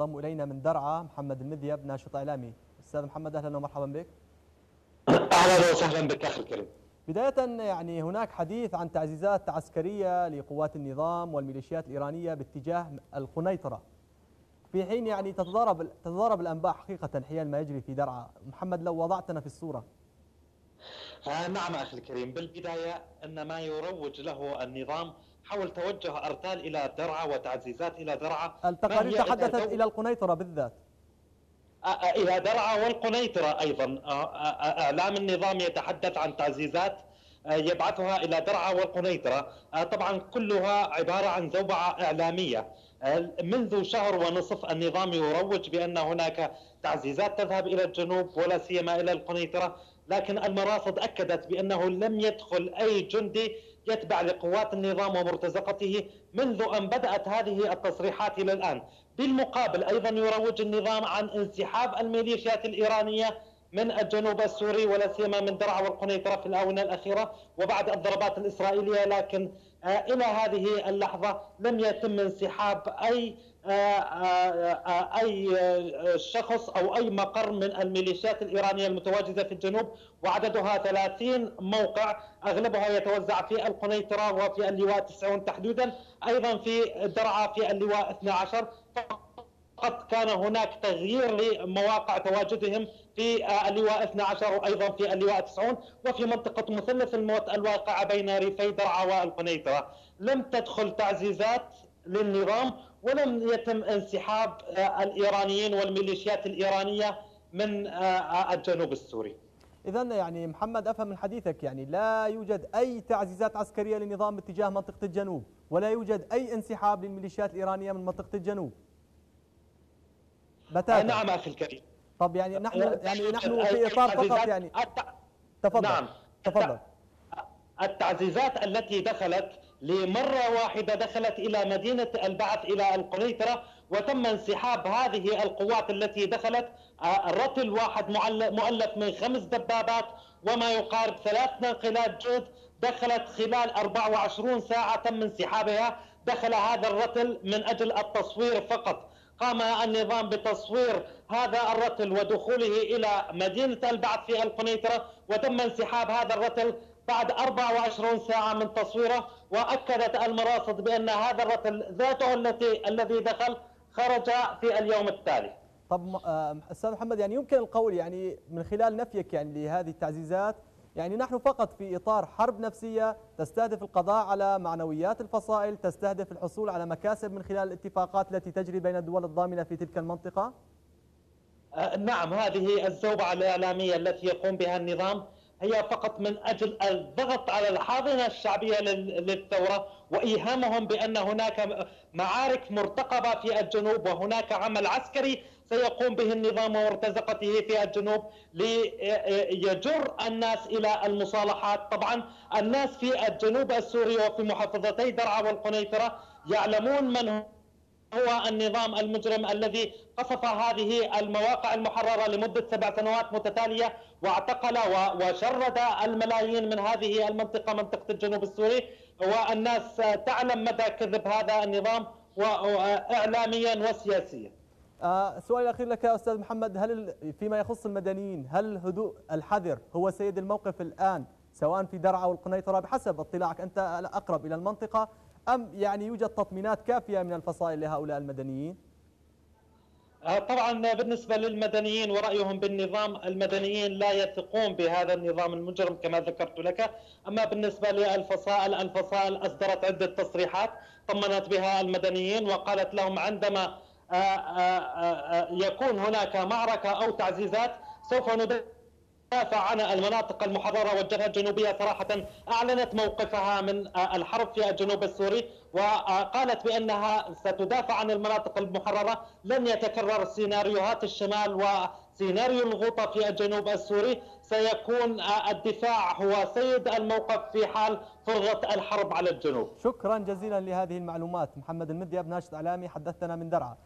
ينضم إلينا من درعا محمد المذيب ناشط إعلامي. أستاذ محمد أهلا ومرحبا بك. أهلا وسهلا بك أخي الكريم. بداية يعني هناك حديث عن تعزيزات عسكرية لقوات النظام والميليشيات الإيرانية باتجاه القنيطرة في حين يعني تتضارب تتضارب الأنباء حقيقة حيال ما يجري في درعا. محمد لو وضعتنا في الصورة. آه نعم أخي الكريم. بالبداية أن ما يروج له النظام حول توجه أرتال إلى درعا وتعزيزات إلى درعا التقارير تحدثت إلى القنيطرة بالذات. إلى درعا والقنيطرة أيضا. إعلام النظام يتحدث عن تعزيزات يبعثها إلى درعا والقنيطرة. طبعا كلها عبارة عن زوبعة إعلامية. منذ شهر ونصف النظام يروج بأن هناك تعزيزات تذهب إلى الجنوب ولا سيما إلى القنيطرة. لكن المراصد أكدت بأنه لم يدخل أي جندي يتبع لقوات النظام ومرتزقته منذ أن بدأت هذه التصريحات إلى الآن. بالمقابل أيضا يروج النظام عن انسحاب الميليشيات الإيرانية من الجنوب السوري ولا سيما من درعا والقنيطرة في الآونة الأخيرة وبعد الضربات الإسرائيلية لكن إلى هذه اللحظة لم يتم انسحاب أي أي شخص أو أي مقر من الميليشيات الإيرانية المتواجدة في الجنوب وعددها 30 موقع أغلبها يتوزع في القنيطرة وفي اللواء 90 تحديدا أيضا في درعا في اللواء 12 فقط كان هناك تغيير لمواقع تواجدهم في اللواء 12 وأيضا في اللواء 90 وفي منطقة مثلث الموت الواقعه بين ريفي درعا والقنيطرة لم تدخل تعزيزات للنظام ولم يتم انسحاب الإيرانيين والميليشيات الإيرانية من الجنوب السوري. اذا يعني محمد أفهم من حديثك يعني لا يوجد أي تعزيزات عسكرية للنظام باتجاه منطقة الجنوب ولا يوجد أي انسحاب للميليشيات الإيرانية من منطقة الجنوب. بتاتا. نعم أخي الكريم. طب يعني نحن يعني نحن في إطار فقط يعني. تفضل. نعم. تفضل. التعزيزات التي دخلت لمرة واحدة دخلت إلى مدينة البعث إلى القنيطرة وتم انسحاب هذه القوات التي دخلت رتل واحد مؤلف من خمس دبابات وما يقارب ثلاث ناقلات جهد دخلت خلال 24 ساعة تم انسحابها. دخل هذا الرتل من أجل التصوير فقط. قام النظام بتصوير هذا الرتل ودخوله إلى مدينة البعث في القنيطرة وتم انسحاب هذا الرتل بعد 24 ساعة من تصويره وأكدت المراصد بأن هذا الرتل ذاته التي الذي دخل خرج في اليوم التالي. طب أستاذ محمد يعني يمكن القول يعني من خلال نفيك يعني لهذه التعزيزات يعني نحن فقط في إطار حرب نفسية تستهدف القضاء على معنويات الفصائل تستهدف الحصول على مكاسب من خلال الاتفاقات التي تجري بين الدول الضامنة في تلك المنطقة؟ نعم هذه الزوبعة الإعلامية التي يقوم بها النظام هي فقط من أجل الضغط على الحاضنة الشعبية للثورة وإيهامهم بأن هناك معارك مرتقبة في الجنوب وهناك عمل عسكري سيقوم به النظام ومرتزقته في الجنوب ليجر الناس إلى المصالحات، طبعا الناس في الجنوب السوري وفي محافظتي درعا والقنيطرة يعلمون من هو النظام المجرم الذي قصف هذه المواقع المحررة لمدة سبع سنوات متتالية واعتقل وشرد الملايين من هذه المنطقة منطقة الجنوب السوري والناس تعلم مدى كذب هذا النظام إعلاميا وسياسيا. آه السؤال الأخير لك يا أستاذ محمد. هل فيما يخص المدنيين هل هدوء الحذر هو سيد الموقف الآن سواء في درعا والقنيطرة بحسب اطلاعك أنت أقرب إلى المنطقة أم يعني يوجد تطمينات كافية من الفصائل لهؤلاء المدنيين؟ طبعا بالنسبة للمدنيين ورأيهم بالنظام المدنيين لا يثقون بهذا النظام المجرم كما ذكرت لك أما بالنسبة للفصائل الفصائل أصدرت عدة تصريحات طمنت بها المدنيين وقالت لهم عندما يكون هناك معركة أو تعزيزات سوف ندافع تدافع عن المناطق المحررة والجبهة الجنوبية صراحة أعلنت موقفها من الحرب في الجنوب السوري وقالت بأنها ستدافع عن المناطق المحررة. لن يتكرر سيناريوهات الشمال وسيناريو الغوطة في الجنوب السوري. سيكون الدفاع هو سيد الموقف في حال فرضت الحرب على الجنوب. شكرا جزيلا لهذه المعلومات. محمد المذيب ناشط إعلامي حدثنا من درعا.